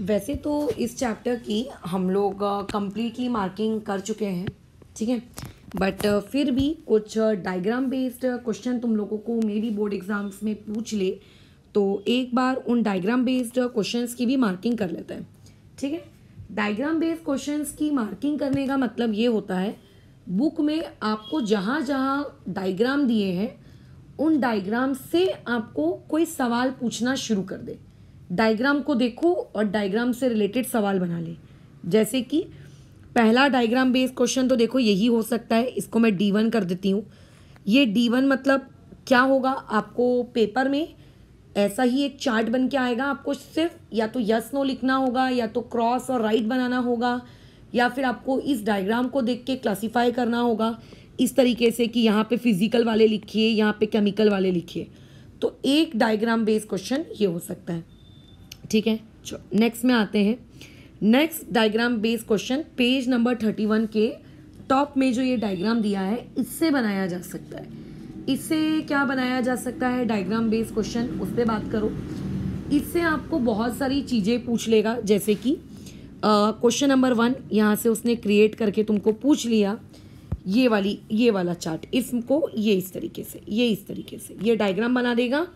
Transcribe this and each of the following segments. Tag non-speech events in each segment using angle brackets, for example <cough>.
वैसे तो इस चैप्टर की हम लोग कंप्लीटली मार्किंग कर चुके हैं, ठीक है? बट फिर भी कुछ डायग्राम बेस्ड क्वेश्चन तुम लोगों को मे बी बोर्ड एग्ज़ाम्स में पूछ ले तो एक बार उन डायग्राम बेस्ड क्वेश्चंस की भी मार्किंग कर लेते हैं, ठीक है? डायग्राम बेस्ड क्वेश्चंस की मार्किंग करने का मतलब ये होता है बुक में आपको जहाँ जहाँ डायग्राम दिए हैं, उन डायग्राम से आपको कोई सवाल पूछना शुरू कर दे। डायग्राम को देखो और डायग्राम से रिलेटेड सवाल बना ले। जैसे कि पहला डायग्राम बेस्ड क्वेश्चन तो देखो यही हो सकता है, इसको मैं डी वन कर देती हूँ। ये डी वन मतलब क्या होगा आपको पेपर में? ऐसा ही एक चार्ट बन के आएगा आपको, सिर्फ़ या तो यस नो लिखना होगा, या तो क्रॉस और राइट बनाना होगा, या फिर आपको इस डायग्राम को देख के क्लासीफाई करना होगा। इस तरीके से कि यहाँ पे फ़िज़िकल वाले लिखिए, यहाँ पे केमिकल वाले लिखिए। तो एक डायग्राम बेस्ड क्वेश्चन ये हो सकता है। ठीक है? नेक्स्ट में आते हैं। Next diagram based question page number thirty one के टॉप में जो ये डायग्राम दिया है, इससे बनाया जा सकता है। इससे क्या बनाया जा सकता है? डायग्राम बेस्ड क्वेश्चन उस पर बात करो। इससे आपको बहुत सारी चीज़ें पूछ लेगा, जैसे कि क्वेश्चन नंबर वन यहाँ से उसने क्रिएट करके तुमको पूछ लिया, ये वाली, ये वाला चार्ट इसको ये इस तरीके से, ये इस तरीके से, ये डायग्राम बना देगा।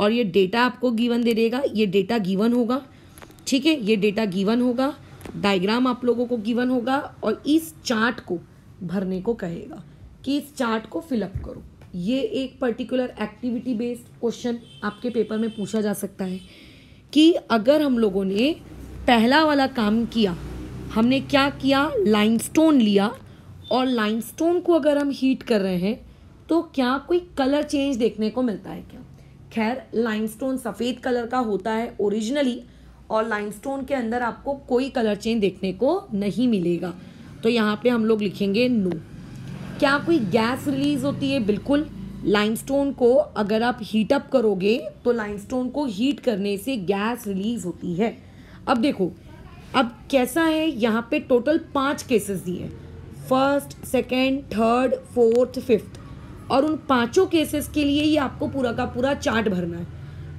और ये डेटा आपको गिवन दे देगा, ये डेटा गिवन होगा, ठीक है? ये डेटा गिवन होगा डायग्राम आप लोगों को गिवन होगा और इस चार्ट को भरने को कहेगा कि इस चार्ट को फिलअप करो। ये एक पर्टिकुलर एक्टिविटी बेस्ड क्वेश्चन आपके पेपर में पूछा जा सकता है कि अगर हम लोगों ने पहला वाला काम किया, हमने क्या किया? लाइमस्टोन लिया और लाइमस्टोन को अगर हम हीट कर रहे हैं तो क्या कोई कलर चेंज देखने को मिलता है क्या? खैर लाइमस्टोन सफ़ेद कलर का होता है ओरिजिनली और लाइमस्टोन के अंदर आपको कोई कलर चेंज देखने को नहीं मिलेगा। तो यहाँ पे हम लोग लिखेंगे नो क्या कोई गैस रिलीज़ होती है? बिल्कुल। लाइमस्टोन को अगर आप हीट अप करोगे तो लाइमस्टोन को हीट करने से गैस रिलीज़ होती है। अब देखो, अब कैसा है? यहाँ पे टोटल पाँच केसेस दिए first second third fourth fifth और उन पाँचों केसेस के लिए ही आपको पूरा का पूरा चार्ट भरना है।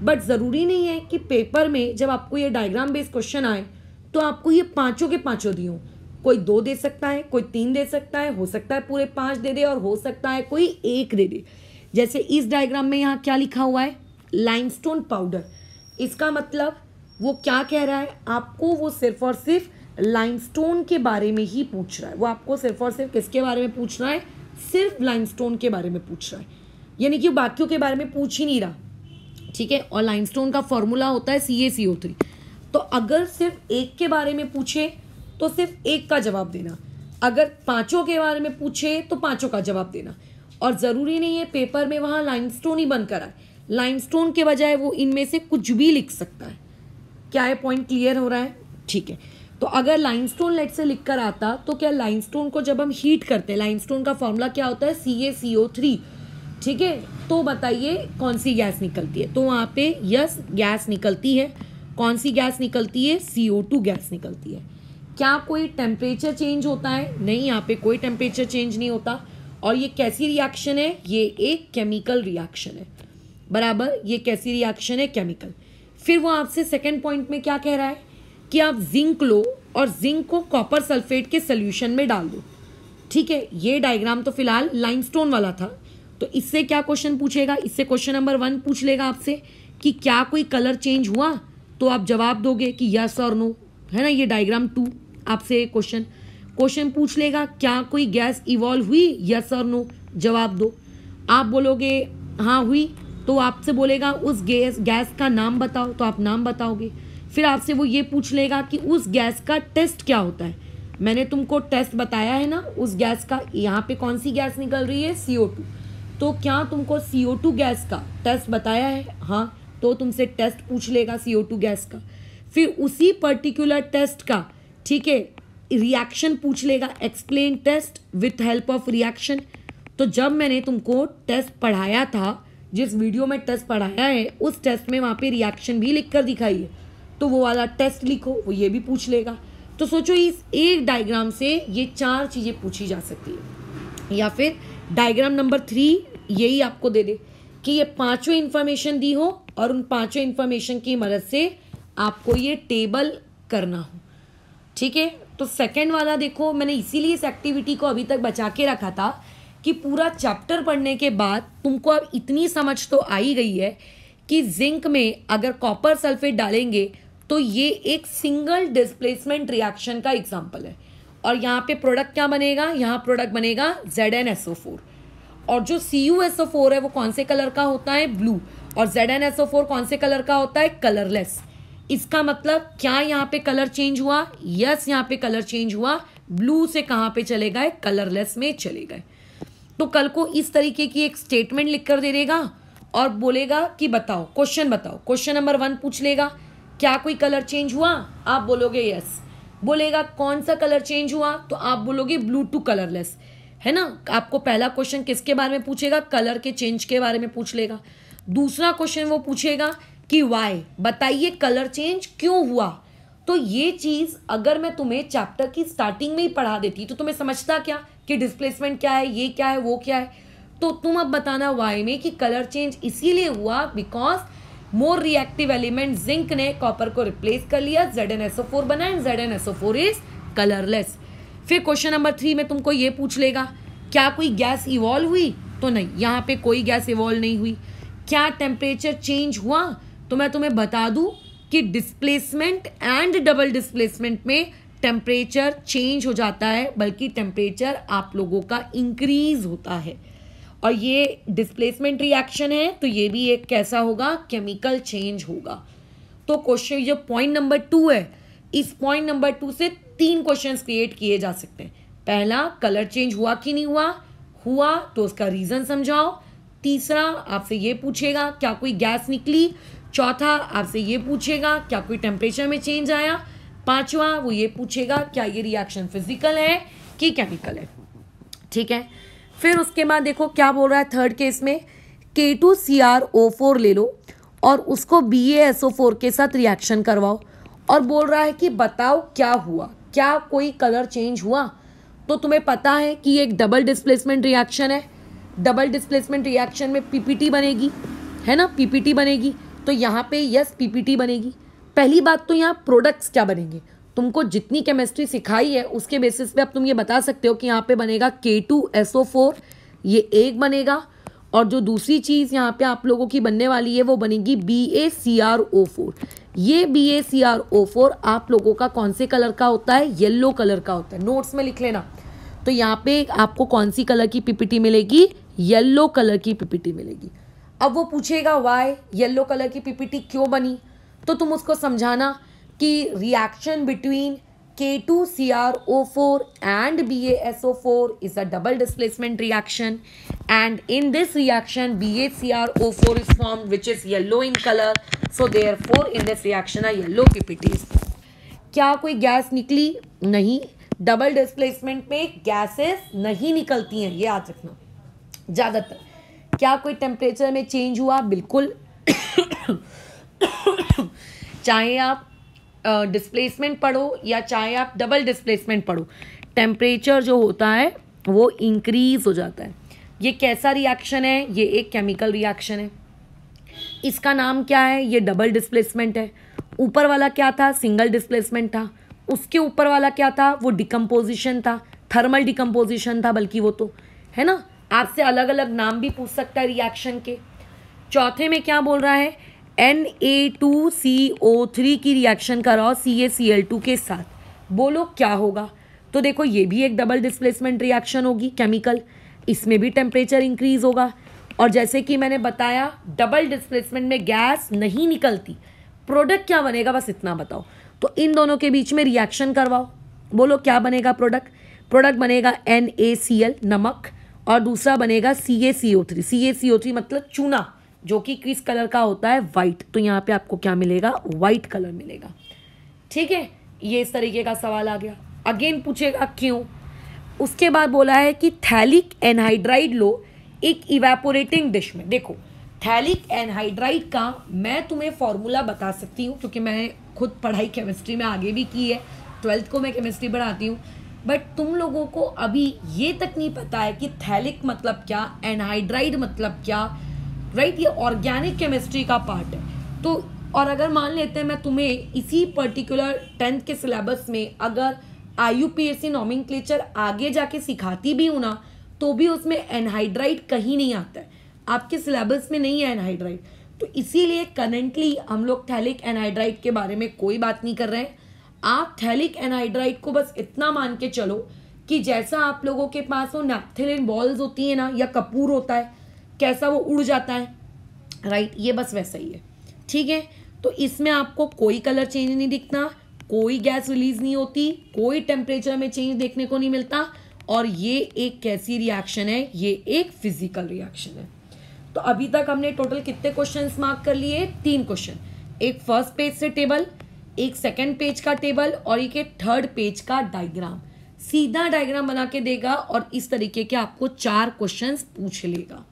बट ज़रूरी नहीं है कि पेपर में जब आपको ये डायग्राम बेस्ड क्वेश्चन आए तो आपको ये पाँचों के पाँचों दियो कोई दो दे सकता है, कोई तीन दे सकता है, हो सकता है पूरे पाँच दे दे और हो सकता है कोई एक दे दे। जैसे इस डायग्राम में यहाँ क्या लिखा हुआ है? लाइमस्टोन पाउडर इसका मतलब वो क्या कह रहा है? आपको वो सिर्फ़ और सिर्फ़ लाइमस्टोन के बारे में ही पूछ रहा है। वो आपको सिर्फ़ और सिर्फ़ किसके बारे में पूछ रहा है? सिर्फ़ लाइमस्टोन के बारे में पूछ रहा है। यानी कि बाकियों के बारे में पूछ ही नहीं रहा। ठीक है? और लाइमस्टोन का फॉर्मूला होता है सी थ्री तो अगर सिर्फ़ एक के बारे में पूछे तो सिर्फ़ एक का जवाब देना। अगर पाँचों के बारे में पूछे तो पाँचों का जवाब देना। और ज़रूरी नहीं है पेपर में वहाँ लाइमस्टोन ही बनकर आए। लाइमस्टोन के बजाय वो इनमें से कुछ भी लिख सकता है। क्या ये पॉइंट क्लियर हो रहा है? ठीक है। तो अगर लाइमस्टोन लेट से लिख कर आता तो क्या लाइमस्टोन को जब हम हीट करते हैं लाइमस्टोन का फॉर्मूला क्या होता है? C A C O three ठीक है? तो बताइए, कौन सी गैस निकलती है? तो वहाँ पे यस गैस निकलती है। कौन सी गैस निकलती है? सी ओ टू गैस निकलती है। क्या कोई टेम्परेचर चेंज होता है? नहीं, यहाँ पे कोई टेम्परेचर चेंज नहीं होता। और ये कैसी रिएक्शन है? ये एक केमिकल रिएक्शन है। बराबर? ये कैसी रिएक्शन है? केमिकल फिर वो आपसे सेकेंड पॉइंट में क्या कह रहा है? कि आप जिंक लो और जिंक को कॉपर सल्फेट के सोल्यूशन में डाल दो। ठीक है, ये डायग्राम तो फ़िलहाल लाइमस्टोन वाला था। तो इससे क्या क्वेश्चन पूछेगा? इससे क्वेश्चन नंबर वन पूछ लेगा आपसे कि क्या कोई कलर चेंज हुआ? तो आप जवाब दोगे कि यस और नो है ना, ये डायग्राम टू आपसे क्वेश्चन क्वेश्चन पूछ लेगा, क्या कोई गैस इवॉल्व हुई? यस और नो जवाब दो। आप बोलोगे हाँ हुई तो आपसे बोलेगा, उस गैस गैस का नाम बताओ। तो आप नाम बताओगे। फिर आपसे वो ये पूछ लेगा कि उस गैस का टेस्ट क्या होता है? मैंने तुमको टेस्ट बताया है ना, उस गैस का, यहाँ पे कौन सी गैस निकल रही है? सी तो क्या तुमको सी गैस का टेस्ट बताया है? हाँ तो तुमसे टेस्ट पूछ लेगा सी गैस का। फिर उसी पर्टिकुलर टेस्ट का, ठीक है रिएक्शन पूछ लेगा explain test with help of reaction तो जब मैंने तुमको टेस्ट पढ़ाया था, जिस वीडियो में टेस्ट पढ़ाया है, उस टेस्ट में वहाँ पे रिएक्शन भी लिख कर दिखाई है। तो वो वाला टेस्ट लिखो, वो ये भी पूछ लेगा। तो सोचो इस एक डायग्राम से ये चार चीज़ें पूछी जा सकती है। या फिर डायग्राम नंबर थ्री यही आपको दे दे कि ये पाँचों इन्फॉर्मेशन दी हो और उन पाँचों इन्फॉर्मेशन की मदद से आपको ये टेबल करना हो। ठीक है? तो सेकंड वाला देखो, मैंने इसीलिए इस एक्टिविटी को अभी तक बचा के रखा था कि पूरा चैप्टर पढ़ने के बाद तुमको अब इतनी समझ तो आई गई है कि जिंक में अगर कॉपर सल्फेट डालेंगे तो ये एक सिंगल डिस्प्लेसमेंट रिएक्शन का एग्ज़ाम्पल है। और यहाँ पे प्रोडक्ट क्या बनेगा? यहाँ प्रोडक्ट बनेगा Z N S O four और जो C U S O four है, वो कौन से कलर का होता है? ब्लू और Z N S O four कौन से कलर का होता है? कलरलेस इसका मतलब क्या यहाँ पे कलर चेंज हुआ? यस यहाँ पे कलर चेंज हुआ। ब्लू से कहाँ पे चले गए? कलरलेस में चले गए। तो कल को इस तरीके की एक स्टेटमेंट लिख कर दे देगा और बोलेगा कि बताओ क्वेश्चन बताओ। क्वेश्चन नंबर वन पूछ लेगा। क्या कोई कलर चेंज हुआ? आप बोलोगे यस बोलेगा, कौन सा कलर चेंज हुआ? तो आप बोलोगे ब्लू टू कलरलेस है ना? आपको पहला क्वेश्चन किसके बारे में पूछेगा? कलर के चेंज के बारे में पूछ लेगा. दूसरा क्वेश्चन वो पूछेगा कि वाई बताइए कलर चेंज क्यों हुआ? तो ये चीज़ अगर मैं तुम्हें चैप्टर की स्टार्टिंग में ही पढ़ा देती तो तुम्हें समझता क्या कि डिस्प्लेसमेंट क्या है, ये क्या है, वो क्या है? तो तुम अब बताना वाई में कि कलर चेंज इसीलिए हुआ because more reactive element zinc ने कॉपर को रिप्लेस कर लिया Z N S O four बना and Z N S O four is colourless फिर क्वेश्चन नंबर थ्री में तुमको ये पूछ लेगा, क्या कोई गैस इवॉल्व हुई? तो नहीं, यहाँ पे कोई गैस इवॉल्व नहीं हुई। क्या टेम्परेचर चेंज हुआ? तो मैं तुम्हें बता दूँ कि डिस्प्लेसमेंट एंड डबल डिस्प्लेसमेंट में टेम्परेचर चेंज हो जाता है, बल्कि टेम्परेचर आप लोगों का इंक्रीज होता है। और ये डिस्प्लेसमेंट रिएक्शन है तो ये भी एक कैसा होगा? केमिकल चेंज होगा। तो क्वेश्चन जो पॉइंट नंबर टू है। इस पॉइंट नंबर टू से तीन क्वेश्चन क्रिएट किए जा सकते हैं। पहला कलर चेंज हुआ कि नहीं हुआ? हुआ तो उसका रीजन समझाओ। तीसरा, आपसे ये पूछेगा, क्या कोई गैस निकली? चौथा, आपसे ये पूछेगा, क्या कोई टेम्परेचर में चेंज आया? पांचवा, वो ये पूछेगा, क्या ये रिएक्शन फ़िज़िकल है कि केमिकल है? ठीक है? फिर उसके बाद देखो क्या बोल रहा है थर्ड केस में K two C R O four ले लो और उसको बी एस ओ फोर के साथ रिएक्शन करवाओ और बोल रहा है कि बताओ क्या हुआ, क्या कोई कलर चेंज हुआ? तो तुम्हें पता है कि एक डबल डिस्प्लेसमेंट रिएक्शन है। डबल डिस्प्लेसमेंट रिएक्शन में पीपीटी बनेगी, है ना? पीपीटी बनेगी। तो यहाँ पे यस पीपीटी बनेगी। पहली बात तो यहाँ प्रोडक्ट्स क्या बनेंगे? तुमको जितनी केमिस्ट्री सिखाई है, उसके बेसिस पे अब तुम ये बता सकते हो कि यहाँ पे बनेगा के टू एस ओ फोर ये एक बनेगा, और जो दूसरी चीज़ यहाँ पे आप लोगों की बनने वाली है, वो बनेगी B A C R O four ये B A C R O four आप लोगों का कौन से कलर का होता है? येल्लो कलर का होता है। नोट्स में लिख लेना। तो यहाँ पे आपको कौन सी कलर की पीपीटी मिलेगी? येल्लो कलर की पीपीटी मिलेगी। अब वो पूछेगा वाई येल्लो कलर की पीपीटी क्यों बनी? तो तुम उसको समझाना। कि reaction between K two C R O four and B S O four is a double displacement reaction and in this reaction B A C R O four is form which is yellow in colour so therefore in this reaction are yellow PPT क्या कोई gas निकली? नहीं. Double displacement में gases नहीं निकलती हैं, ये याद रखना। ज़्यादातर। क्या कोई टेम्परेचर में चेंज हुआ? बिल्कुल। <coughs> चाहे आप डिस्प्लेसमेंट पढ़ो या चाहे आप डबल डिस्प्लेसमेंट पढ़ो टेम्परेचर जो होता है, वो इंक्रीज हो जाता है। ये कैसा रिएक्शन है? ये एक केमिकल रिएक्शन है। इसका नाम क्या है? ये डबल डिस्प्लेसमेंट है। ऊपर वाला क्या था? सिंगल डिस्प्लेसमेंट था। उसके ऊपर वाला क्या था? वो डिकम्पोजिशन था। थर्मल डिकम्पोजिशन था, बल्कि वो तो। है ना? आपसे अलग अलग नाम भी पूछ सकता है रिएक्शन के। चौथे में क्या बोल रहा है? N A two C O three की रिएक्शन कराओ C A C L two के साथ। बोलो, क्या होगा? तो देखो, ये भी एक डबल डिस्प्लेसमेंट रिएक्शन होगी केमिकल इसमें भी टेम्परेचर इंक्रीज होगा। और जैसे कि मैंने बताया डबल डिस्प्लेसमेंट में गैस नहीं निकलती। प्रोडक्ट क्या बनेगा, बस इतना बताओ। तो इन दोनों के बीच में रिएक्शन करवाओ। बोलो, क्या बनेगा प्रोडक्ट प्रोडक्ट बनेगा एन ए सी एल नमक। और दूसरा बनेगा सी A C O three C A C O three मतलब चूना। जो कि किस कलर का होता है? वाइट तो यहाँ पे आपको क्या मिलेगा? वाइट कलर मिलेगा। ठीक है? ये इस तरीके का सवाल आ गया। अगेन पूछेगा, क्यों? उसके बाद बोला है कि थैलिक एनहाइड्राइड लो एक इवेपोरेटिंग डिश में। देखो थैलिक एनहाइड्राइड का मैं तुम्हें फॉर्मूला बता सकती हूँ, क्योंकि मैंने खुद पढ़ाई केमिस्ट्री में आगे भी की है। ट्वेल्थ को मैं केमिस्ट्री पढ़ाती हूँ। बट तुम लोगों को अभी ये तक नहीं पता है कि थैलिक मतलब क्या एनहाइड्राइड मतलब क्या राइट ये ऑर्गेनिक केमिस्ट्री का पार्ट है। तो और अगर मान लेते हैं मैं तुम्हें इसी पर्टिकुलर टेंथ के सिलेबस में अगर I U P A C naming आगे जाके सिखाती भी हूँ ना तो भी उसमें एनहाइड्राइट कहीं नहीं आता है। आपके सिलेबस में नहीं है एनहाइड्राइट तो इसीलिए करंटली हम लोग थैलिक एनहाइड्राइट के बारे में कोई बात नहीं कर रहे हैं। आप थैलिक एनहाइड्राइट को बस इतना मान के चलो कि जैसा आप लोगों के पास वो नैप्थिलिन बॉल्स होती है ना, या कपूर होता है कैसा वो उड़ जाता है? राइट ये बस वैसा ही है। ठीक है? तो इसमें आपको कोई कलर चेंज नहीं दिखता, कोई गैस रिलीज़ नहीं होती, कोई टेम्परेचर में चेंज देखने को नहीं मिलता और ये एक कैसी रिएक्शन है? ये एक फ़िज़िकल रिएक्शन है। तो अभी तक हमने टोटल कितने क्वेश्चन मार्क कर लिए? तीन क्वेश्चन एक फ़र्स्ट पेज से टेबल एक सेकेंड पेज का टेबल और एक थर्ड पेज का डायग्राम सीधा डायग्राम बना के देगा और इस तरीके के आपको चार क्वेश्चंस पूछ लेगा।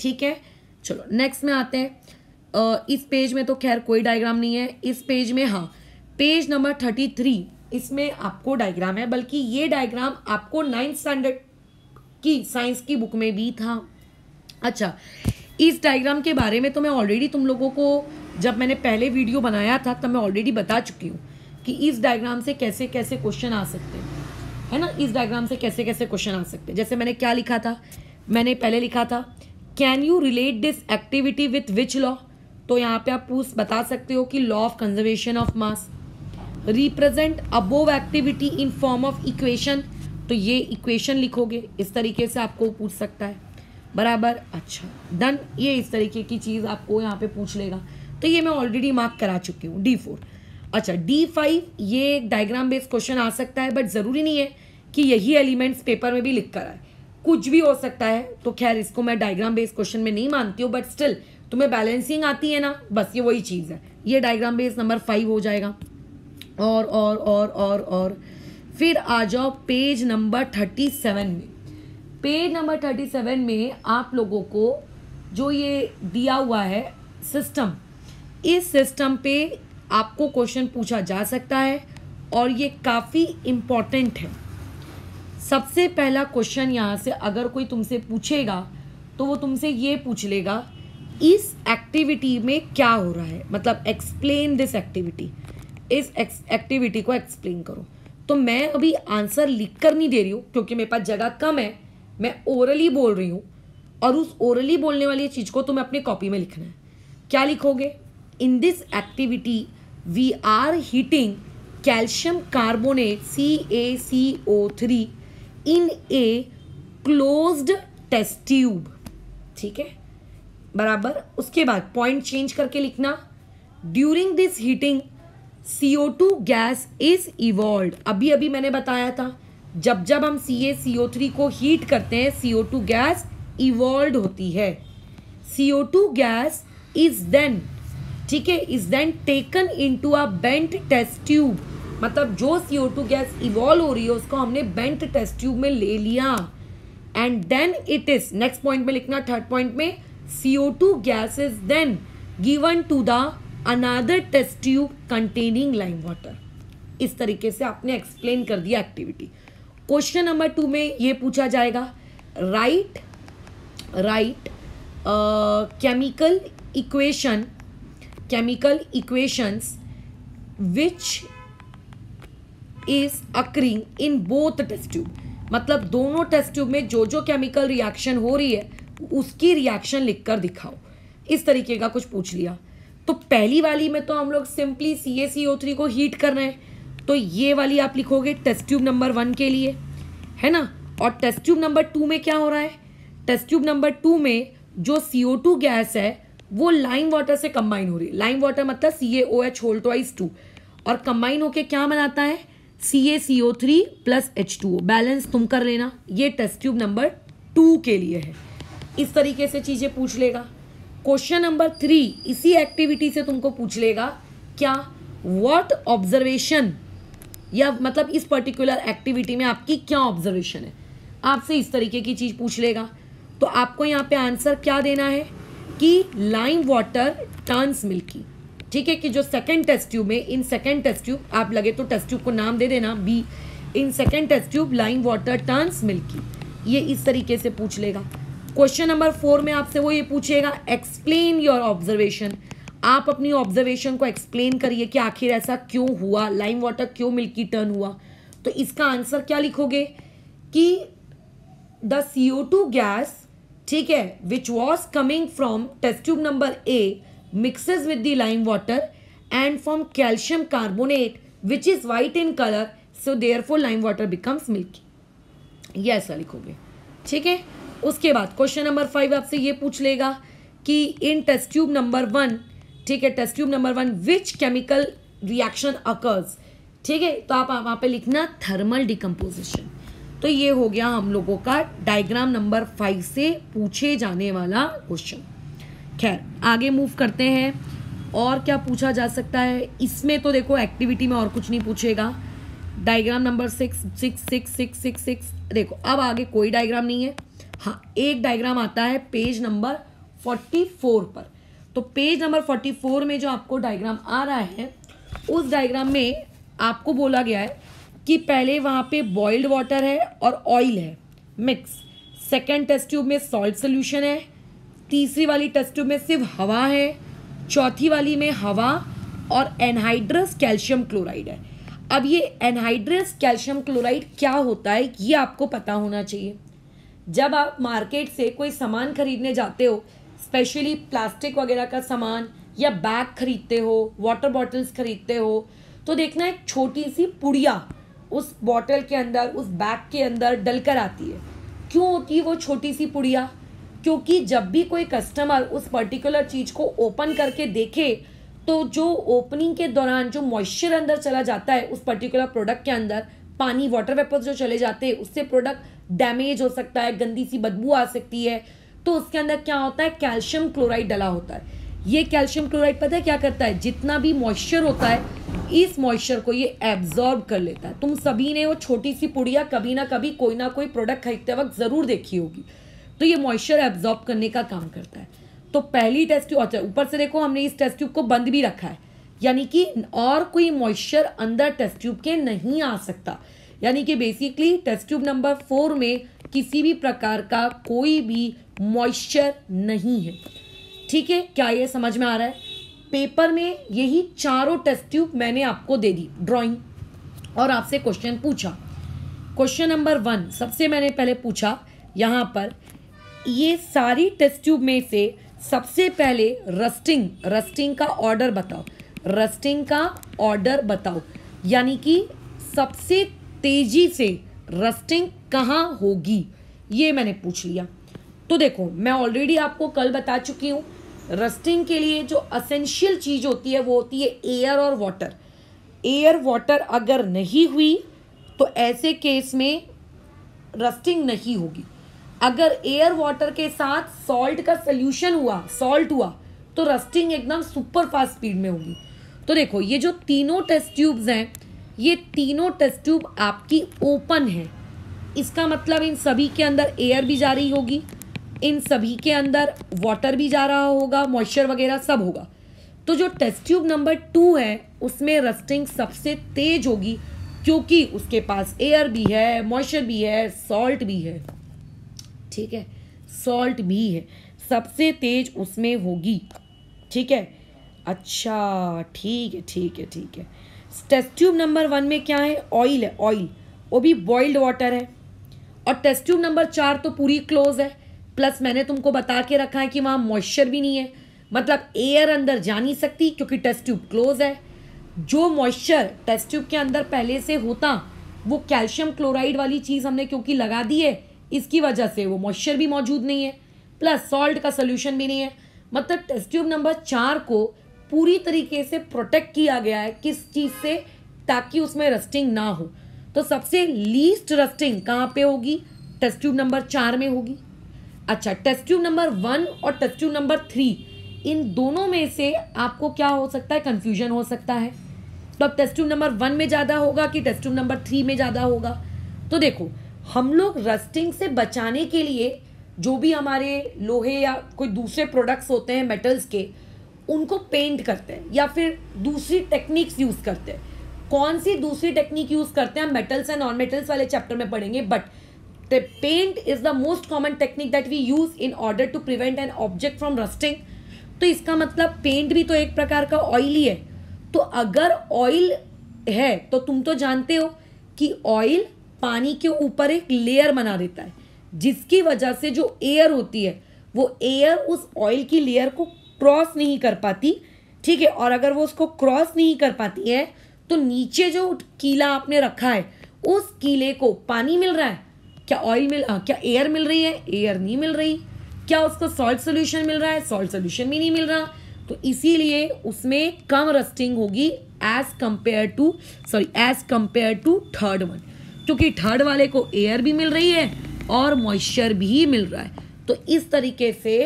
ठीक है? चलो नेक्स्ट में आते हैं। इस पेज में तो खैर कोई डायग्राम नहीं है। इस पेज में हाँ पेज नंबर थर्टी थ्री इसमें आपको डायग्राम है, बल्कि ये डायग्राम आपको नाइन्थ स्टैंडर्ड की साइंस की बुक में भी था। अच्छा इस डायग्राम के बारे में तो मैं ऑलरेडी तुम लोगों को, जब मैंने पहले वीडियो बनाया था, तब मैं ऑलरेडी बता चुकी हूँ कि इस डायग्राम से कैसे कैसे क्वेश्चन आ सकते हैं। है ना? इस डायग्राम से कैसे कैसे क्वेश्चन आ सकते हैं। जैसे मैंने क्या लिखा था? मैंने पहले लिखा था can you relate this activity with which law तो यहाँ पे आप पूछ बता सकते हो कि law of conservation of mass represent above activity in form of equation तो ये इक्वेशन लिखोगे, इस तरीके से आपको पूछ सकता है। बराबर? अच्छा। डन ये इस तरीके की चीज़ आपको यहाँ पे पूछ लेगा। तो ये मैं ऑलरेडी मार्क करा चुकी हूँ। डी फोर अच्छा डी फाइव ये डायग्राम बेस्ड क्वेश्चन आ सकता है बट ज़रूरी नहीं है कि यही एलिमेंट्स पेपर में भी लिख कर आए। कुछ भी हो सकता है। तो खैर, इसको मैं डायग्राम बेस्ड क्वेश्चन में नहीं मानती हूँ बट स्टिल तुम्हें बैलेंसिंग आती है ना, बस ये वही चीज़ है। ये डायग्राम बेस्ड नंबर फाइव हो जाएगा। और और और और और, फिर आ जाओ पेज नंबर थर्टी सेवन में। पेज नंबर थर्टी सेवन में आप लोगों को जो ये दिया हुआ है सिस्टम इस सिस्टम पे आपको क्वेश्चन पूछा जा सकता है और ये काफ़ी इंपॉर्टेंट है। सबसे पहला क्वेश्चन यहाँ से अगर कोई तुमसे पूछेगा तो वो तुमसे ये पूछ लेगा, इस एक्टिविटी में क्या हो रहा है? मतलब एक्सप्लेन दिस एक्टिविटी इस एक्टिविटी को एक्सप्लेन करो। तो मैं अभी आंसर लिख कर नहीं दे रही हूँ, क्योंकि मेरे पास जगह कम है। मैं ओरली बोल रही हूँ, और उस ओरली बोलने वाली चीज़ को तुम्हें अपनी कॉपी में लिखना है। क्या लिखोगे? In this activity we are heating calcium carbonate C A C O CaCO3 in a closed test tube ठीक है? बराबर? उसके बाद पॉइंट चेंज करके लिखना। During this heating CO2 gas is evolve अभी अभी मैंने बताया था, जब जब हम सी ए सी ओ थ्री को हीट करते हैं C O two gas evolve होती है। C O two gas is then ठीक है? Is then taken into a bent test tube मतलब जो C O two gas evolve हो रही है, उसको हमने बेंट टेस्ट ट्यूब में ले लिया। And then it is next point में लिखना थर्ड पॉइंट में C O two gas is then given to the another test tube containing lime water इस तरीके से आपने एक्सप्लेन कर दिया एक्टिविटी क्वेश्चन नंबर टू में ये पूछा जाएगा write write chemical equation chemical equations, which is occurring in both test tube. मतलब दोनों टेस्ट ट्यूब में जो जो केमिकल रिएक्शन हो रही है, उसकी रिएक्शन लिखकर दिखाओ। इस तरीके का कुछ पूछ लिया। तो पहली वाली में तो हम लोग simply C A C O three को हीट कर रहे हैं। तो ये वाली आप लिखोगे टेस्ट ट्यूब नंबर वन के लिए, है ना? और टेस्ट ट्यूब नंबर टू में क्या हो रहा है? टेस्ट ट्यूब नंबर टू में जो सी ओ टू गैस है, वो लाइम वाटर से कंबाइन हो रही है। लाइम वाटर मतलब C A O H whole twice two और कंबाइन होके क्या बनाता है? C A C O three plus H two O balance तुम कर लेना। ये टेस्ट ट्यूब नंबर टू के लिए है। इस तरीके से चीज़ें पूछ लेगा। क्वेश्चन नंबर थ्री इसी एक्टिविटी से तुमको पूछ लेगा, क्या वॉट ऑब्जर्वेशन या मतलब इस पर्टिकुलर एक्टिविटी में आपकी क्या ऑब्जर्वेशन है? आपसे इस तरीके की चीज़ पूछ लेगा। तो आपको यहाँ पे आंसर क्या देना है कि लाइम वाटर टर्न्स मिल्की ठीक है कि जो सेकेंड टेस्ट ट्यूब में इन सेकेंड टेस्ट ट्यूब आप लगे तो टेस्ट ट्यूब को नाम दे देना B in second test tube lime water turns milky ये इस तरीके से पूछ लेगा। क्वेश्चन नंबर फोर में आपसे वो ये पूछेगा एक्सप्लेन योर ऑब्जर्वेशन आप अपनी ऑब्जर्वेशन को एक्सप्लेन करिए कि आखिर ऐसा क्यों हुआ लाइम वाटर क्यों मिल्की टर्न हुआ। तो इसका आंसर क्या लिखोगे? कि द सीओ टू गैस ठीक है which was coming from test tube number A with the lime water and from calcium carbonate which is white in colour so therefore lime water becomes milky ये ऐसा लिखोगे ठीक है? उसके बाद question number five आपसे ये पूछ लेगा कि in test tube number one ठीक है test tube number one which chemical reaction occurs ठीक है? तो आप वहाँ पे लिखना थर्मल डिकम्पोजिशन तो ये हो गया हम लोगों का डायग्राम नंबर फाइव से पूछे जाने वाला क्वेश्चन खैर, आगे मूव करते हैं। और क्या पूछा जा सकता है? इसमें तो देखो एक्टिविटी में और कुछ नहीं पूछेगा। Diagram number six six six six six six देखो, अब आगे कोई डायग्राम नहीं है। हाँ एक डायग्राम आता है पेज नंबर फोर्टी फोर पर। तो पेज नंबर फोर्टी फोर में जो आपको डायग्राम आ रहा है, उस डायग्राम में आपको बोला गया है कि पहले वहाँ पे बॉइल्ड वाटर है और ऑयल है। मिक्स सेकेंड टेस्ट ट्यूब में सॉल्ट सोल्यूशन है। तीसरी वाली टेस्ट ट्यूब में सिर्फ़ हवा है, चौथी वाली में हवा और एनहाइड्रस कैल्शियम क्लोराइड है। अब ये एनहाइड्रस कैल्शियम क्लोराइड क्या होता है, ये आपको पता होना चाहिए। जब आप मार्केट से कोई सामान खरीदने जाते हो स्पेशली प्लास्टिक वगैरह का सामान या बैग खरीदते हो वाटर बॉटल्स खरीदते हो तो देखना एक छोटी सी पुड़िया उस बॉटल के अंदर, उस बैग के अंदर डलकर आती है। क्यों होती है वो छोटी सी पुड़िया? क्योंकि जब भी कोई कस्टमर उस पर्टिकुलर चीज़ को ओपन करके देखे तो जो ओपनिंग के दौरान जो मॉइस्चर अंदर चला जाता है, उस पर्टिकुलर प्रोडक्ट के अंदर, पानी वाटर वेपर्स जो चले जाते हैं, उससे प्रोडक्ट डैमेज हो सकता है, गंदी सी बदबू आ सकती है। तो उसके अंदर क्या होता है? कैल्शियम क्लोराइड डला होता है। ये कैल्शियम क्लोराइड पता है क्या करता है? जितना भी मॉइस्चर होता है, इस मॉइस्चर को ये एब्जॉर्ब कर लेता है। तुम सभी ने वो छोटी सी पुड़िया कभी ना कभी कोई ना कोई प्रोडक्ट खरीदते वक्त ज़रूर देखी होगी। तो ये मॉइस्चर एब्जॉर्ब करने का काम करता है। तो पहली टेस्ट ट्यूब अच्छा ऊपर से देखो, हमने इस टेस्ट ट्यूब को बंद भी रखा है। यानी कि और कोई मॉइस्चर अंदर टेस्ट ट्यूब के नहीं आ सकता। यानी कि basically test tube number four में किसी भी प्रकार का कोई भी मॉइस्चर नहीं है। ठीक है? क्या ये समझ में आ रहा है? पेपर में यही चारों टेस्ट ट्यूब मैंने आपको दे दी ड्राइंग और आपसे क्वेश्चन पूछा। क्वेश्चन नंबर वन सबसे मैंने पहले पूछा, यहाँ पर ये सारी टेस्ट ट्यूब में से सबसे पहले रस्टिंग रस्टिंग का ऑर्डर बताओ। रस्टिंग का ऑर्डर बताओ। यानी कि सबसे तेज़ी से रस्टिंग कहाँ होगी, ये मैंने पूछ लिया। तो देखो, मैं ऑलरेडी आपको कल बता चुकी हूँ रस्टिंग के लिए जो असेंशियल चीज़ होती है, वो होती है एयर और वाटर एयर वाटर अगर नहीं हुई तो ऐसे केस में रस्टिंग नहीं होगी। अगर एयर वाटर के साथ सॉल्ट का सोल्यूशन हुआ सॉल्ट हुआ तो रस्टिंग एकदम सुपर फास्ट स्पीड में होगी। तो देखो, ये जो तीनों टेस्ट ट्यूब्स हैं, ये तीनों टेस्ट ट्यूब आपकी ओपन है। इसका मतलब इन सभी के अंदर एयर भी जा रही होगी, इन सभी के अंदर वाटर भी जा रहा होगा मॉइस्चर वगैरह सब होगा। तो जो टेस्ट ट्यूब नंबर टू है, उसमें रस्टिंग सबसे तेज होगी, क्योंकि उसके पास एयर भी है मॉइस्चर भी है सॉल्ट भी है। ठीक है? सॉल्ट भी है। सबसे तेज उसमें होगी। ठीक है? अच्छा ठीक है ठीक है ठीक है। टेस्ट ट्यूब नंबर वन में क्या है? ऑयल है ऑयल वो भी बॉइल्ड वाटर है। और टेस्ट ट्यूब नंबर चार तो पूरी क्लोज है। प्लस मैंने तुमको बता के रखा है कि वहाँ मॉइस्चर भी नहीं है। मतलब एयर अंदर जा नहीं सकती क्योंकि टेस्ट ट्यूब क्लोज है। जो मॉइस्चर टेस्ट ट्यूब के अंदर पहले से होता, वो कैल्शियम क्लोराइड वाली चीज़ हमने क्योंकि लगा दी है इसकी वजह से वो मॉइस्चर भी मौजूद नहीं है प्लस सॉल्ट का सोल्यूशन भी नहीं है। मतलब टेस्ट ट्यूब नंबर चार को पूरी तरीके से प्रोटेक्ट किया गया है किस चीज़ से, ताकि उसमें रस्टिंग ना हो। तो सबसे लीस्ट रस्टिंग कहाँ पे होगी? टेस्ट ट्यूब नंबर चार में होगी। अच्छा टेस्ट ट्यूब नंबर वन और टेस्ट ट्यूब नंबर थ्री इन दोनों में से आपको क्या हो सकता है? कंफ्यूजन हो सकता है। तो अब टेस्ट ट्यूब नंबर वन में ज़्यादा होगा कि टेस्ट ट्यूब नंबर थ्री में ज़्यादा होगा? तो देखो हम लोग रस्टिंग से बचाने के लिए जो भी हमारे लोहे या कोई दूसरे प्रोडक्ट्स होते हैं मेटल्स के, उनको पेंट करते हैं या फिर दूसरी टेक्निक्स यूज़ करते हैं। कौन सी दूसरी टेक्निक यूज़ करते हैं, हम मेटल्स एंड नॉन मेटल्स वाले चैप्टर में पढ़ेंगे but the paint is the most common technique that we use in order to prevent an object from rusting तो इसका मतलब पेंट भी तो एक प्रकार का ऑयली है तो अगर ऑयल है तो तुम तो जानते हो कि ऑयल पानी के ऊपर एक लेयर बना देता है जिसकी वजह से जो एयर होती है वो एयर उस ऑयल की लेयर को क्रॉस नहीं कर पाती ठीक है? और अगर वो उसको क्रॉस नहीं कर पाती है तो नीचे जो कीला आपने रखा है उस कीले को पानी मिल रहा है? क्या ऑयल मिल आ, क्या एयर मिल रही है? एयर नहीं मिल रही। क्या उसको सॉल्ट सोल्यूशन मिल रहा है? सॉल्ट सोल्यूशन भी नहीं मिल रहा। तो इसीलिए उसमें कम रस्टिंग होगी as compare to sorry as compare to third one क्योंकि थर्ड वाले को एयर भी मिल रही है और मॉइस्चर भी मिल रहा है। तो इस तरीके से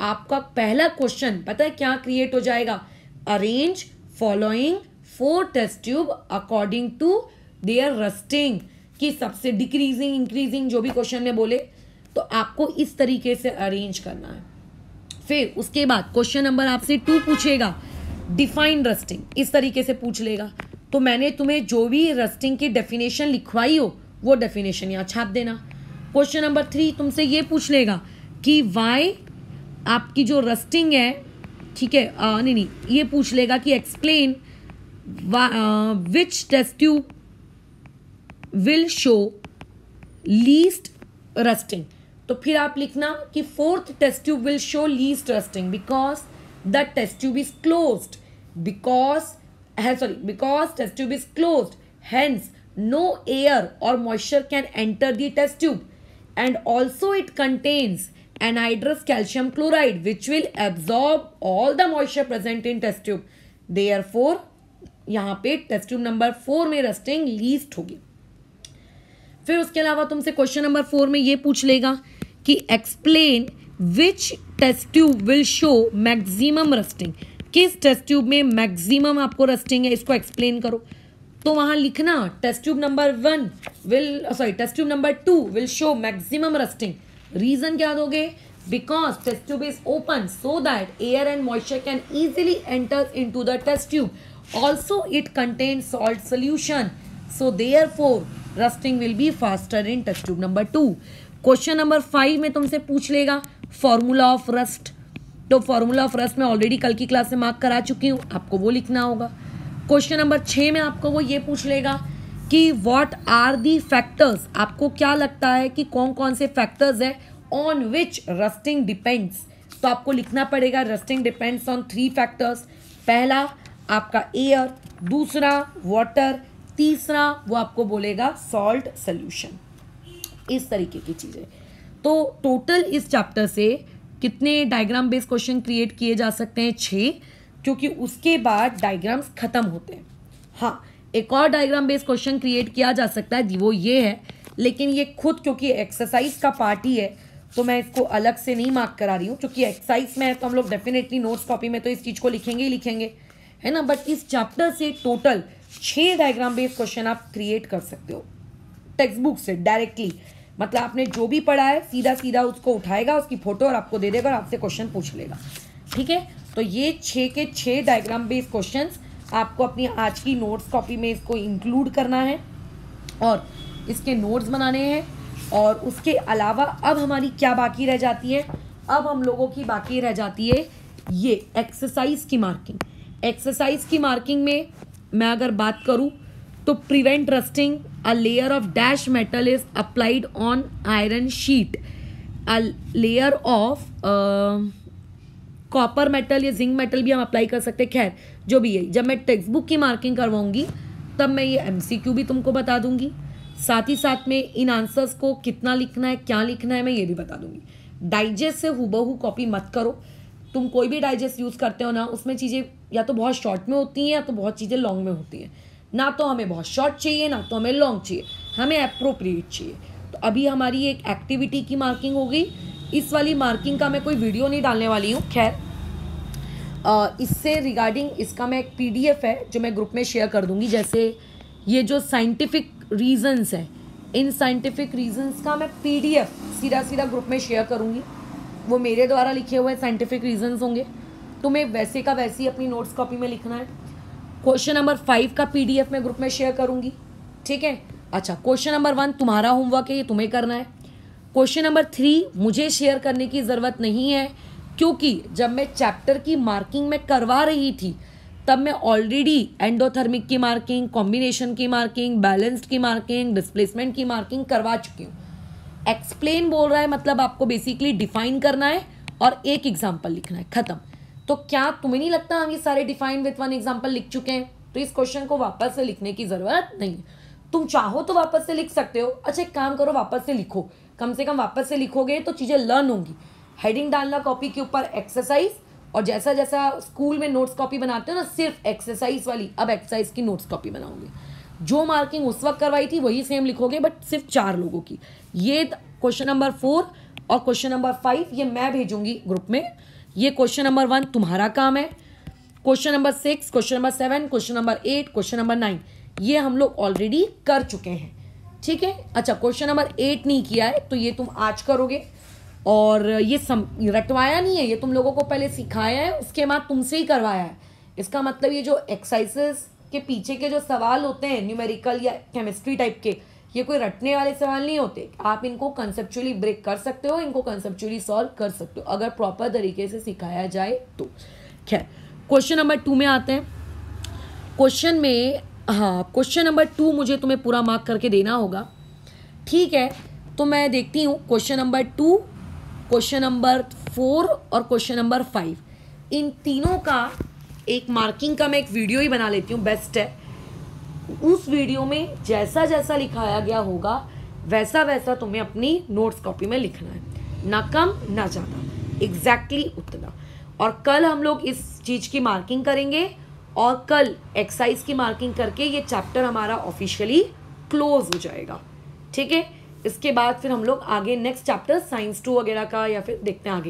आपका पहला क्वेश्चन पता है क्या क्रिएट हो जाएगा? Arrange following four test tube according to their rusting की सबसे डिक्रीजिंग इंक्रीजिंग जो भी क्वेश्चन में बोले तो आपको इस तरीके से अरेंज करना है। फिर उसके बाद क्वेश्चन नंबर आपसे टू पूछेगा। डिफाइन रस्टिंग इस तरीके से पूछ लेगा। तो मैंने तुम्हें जो भी रस्टिंग की डेफिनेशन लिखवाई हो, वो डेफिनेशन यहाँ छाप देना। क्वेश्चन नंबर थ्री तुमसे ये पूछ लेगा कि वाई आपकी जो रस्टिंग है, ठीक है नहीं नहीं, ये पूछ लेगा कि explain which test tube will show least rusting तो फिर आप लिखना कि fourth test tube will show least rusting because the test tube is closed because sorry because test tube is closed hence no air or moisture can enter the test tube and also it contains anhydrous calcium chloride which will absorb all the moisture present in test tube therefore यहाँ पे test tube number four में rusting least होगी फिर उसके अलावा तुमसे question number four में ये पूछ लेगा कि explain which test tube will show maximum rusting किस टेस्ट ट्यूब में मैक्सिमम आपको रस्टिंग है, इसको एक्सप्लेन करो। तो वहाँ लिखना test tube number one will sorry test tube number two will show maximum rusting reason क्या दोगे? Because test tube is open so that air and moisture can easily enter into the test tube also it contain salt solution so therefore rusting will be faster in test tube number two question number five में तुमसे पूछ लेगा formula of rust तो formula of rust मैं already कल की class में mark करा चुकी हूँ, आपको वो लिखना होगा। क्वेश्चन नंबर छः में आपको वो ये पूछ लेगा कि व्हाट आर दी फैक्टर्स आपको क्या लगता है कि कौन कौन से फैक्टर्स है ऑन विच रस्टिंग डिपेंड्स तो आपको लिखना पड़ेगा rusting depends on three factors पहला, आपका एयर दूसरा वाटर तीसरा, वो आपको बोलेगा सॉल्ट सोल्यूशन इस तरीके की चीज़ें। तो टोटल इस चैप्टर से कितने डायग्राम बेस्ड क्वेश्चन क्रिएट किए जा सकते हैं? छः क्योंकि उसके बाद डायग्राम्स खत्म होते हैं। हाँ एक और डायग्राम बेस्ड क्वेश्चन क्रिएट किया जा सकता है, वो ये है, लेकिन ये खुद क्योंकि एक्सरसाइज का पार्ट ही है तो मैं इसको अलग से नहीं मार्क करा रही हूँ, क्योंकि एक्सरसाइज में है तो हम लोग डेफिनेटली नोट्स कॉपी में तो इस चीज़ को लिखेंगे ही लिखेंगे, है ना? बट इस चैप्टर से टोटल छः डायग्राम बेस्ड क्वेश्चन आप क्रिएट कर सकते हो टेक्स्ट बुक से डायरेक्टली मतलब आपने जो भी पढ़ा है सीधा सीधा उसको उठाएगा, उसकी फ़ोटो और आपको दे देगा और आपसे क्वेश्चन पूछ लेगा। ठीक है? तो ये छः के छः डायग्राम बेस्ड क्वेश्चन आपको अपनी आज की नोट्स कॉपी में इसको इंक्लूड करना है और इसके नोट्स बनाने हैं और उसके अलावा अब हमारी क्या बाकी रह जाती है? अब हम लोगों की बाकी रह जाती है ये एक्सरसाइज की मार्किंग एक्सरसाइज की मार्किंग में मैं अगर बात करूँ to prevent rusting, a layer of dash metal is applied on iron sheet. A layer of copper metal या जिंक मेटल भी हम अप्लाई कर सकते हैं। खैर, जो भी है, जब मैं टेक्स्ट बुक की मार्किंग करवाऊँगी, तब मैं ये एमसीक्यू भी तुमको बता दूँगी। साथ ही साथ में इन आंसर्स को कितना लिखना है, क्या लिखना है, मैं ये भी बता दूँगी। डाइजेस्ट से हुबहू कॉपी मत करो। तुम कोई भी डाइजेस्ट यूज़ करते हो ना, उसमें चीज़ें या तो बहुत शॉर्ट में होती हैं या तो बहुत चीज़ें लॉन्ग में होती हैं। ना तो हमें बहुत शॉर्ट चाहिए, ना तो हमें लॉन्ग चाहिए, हमें अप्रोप्रिएट चाहिए। तो अभी हमारी एक एक्टिविटी की मार्किंग हो गई। इस वाली मार्किंग का मैं कोई वीडियो नहीं डालने वाली हूँ। खैर इससे रिगार्डिंग इसका मैं एक पीडीएफ है, जो मैं ग्रुप में शेयर कर दूँगी। जैसे ये जो साइंटिफिक रीजंस हैं, इन साइंटिफिक रीजंस का मैं पीडीएफ सीधा सीधा ग्रुप में शेयर करूँगी। वो मेरे द्वारा लिखे हुए साइंटिफिक रीजंस होंगे। तुम्हें वैसे का वैसे ही अपनी नोट्स कॉपी में लिखना है। क्वेश्चन नंबर फाइव का पीडीएफ मैं ग्रुप में शेयर करूँगी। ठीक है? अच्छा क्वेश्चन नंबर वन तुम्हारा होमवर्क है, ये तुम्हें करना है। क्वेश्चन नंबर थ्री मुझे शेयर करने की ज़रूरत नहीं है, क्योंकि जब मैं चैप्टर की मार्किंग में करवा रही थी, तब मैं ऑलरेडी एंडोथर्मिक की मार्किंग कॉम्बिनेशन की मार्किंग बैलेंस्ड की मार्किंग डिस्प्लेसमेंट की मार्किंग करवा चुकी हूँ। एक्सप्लेन बोल रहा है मतलब आपको बेसिकली डिफाइन करना है और एक एग्ज़ाम्पल लिखना है। खत्म। तो क्या तुम्हें नहीं लगता हम ये सारे डिफाइन विथ वन एग्ज़ाम्पल लिख चुके हैं? तो इस क्वेश्चन को वापस से लिखने की ज़रूरत नहीं। तुम चाहो तो वापस से लिख सकते हो। अच्छा एक काम करो, वापस से लिखो। कम से कम वापस से लिखोगे तो चीज़ें लर्न होंगी। हेडिंग डालना कॉपी के ऊपर एक्सरसाइज और जैसा जैसा स्कूल में नोट्स कॉपी बनाते हो ना, सिर्फ़ एक्सरसाइज वाली। अब एक्सरसाइज की नोट्स कॉपी बनाओगे। जो मार्किंग उस वक्त करवाई थी, वही सेम लिखोगे बट सिर्फ़ चार लोगों की। ये क्वेश्चन नंबर फोर और क्वेश्चन नंबर फाइव ये मैं भेजूँगी ग्रुप में। ये क्वेश्चन नंबर वन तुम्हारा काम है। Question number six, question number seven, question number eight, question number nine, ये हम लोग ऑलरेडी कर चुके हैं। ठीक है? अच्छा क्वेश्चन नंबर एट नहीं किया है तो ये तुम आज करोगे। और ये सम, रटवाया नहीं है, ये तुम लोगों को पहले सिखाया है, उसके बाद तुमसे ही करवाया है। इसका मतलब ये जो एक्सरसाइजेस के पीछे के जो सवाल होते हैं न्यूमेरिकल या केमिस्ट्री टाइप के ये कोई रटने वाले सवाल नहीं होते। आप इनको कंसेप्चुअली ब्रेक कर सकते हो, इनको कंसेप्चुअली सॉल्व कर सकते हो, अगर प्रॉपर तरीके से सिखाया जाए तो। खैर क्वेश्चन नंबर टू में आते हैं। क्वेश्चन में हाँ क्वेश्चन नंबर टू मुझे तुम्हें पूरा मार्क करके देना होगा। ठीक है तो मैं देखती हूँ question number two question number four और क्वेश्चन नंबर फाइव इन तीनों का एक मार्किंग का मैं एक वीडियो ही बना लेती हूँ बेस्ट है। उस वीडियो में जैसा जैसा लिखाया गया होगा, वैसा वैसा तुम्हें अपनी नोट्स कॉपी में लिखना है। ना कम, ना ज़्यादा। एग्जैक्टली exactly उतना। और कल हम लोग इस चीज़ की मार्किंग करेंगे और कल एक्सरसाइज की मार्किंग करके ये चैप्टर हमारा ऑफिशियली क्लोज हो जाएगा। ठीक है? इसके बाद फिर हम लोग आगे नेक्स्ट चैप्टर साइंस टू वगैरह का या फिर देखते हैं आगे।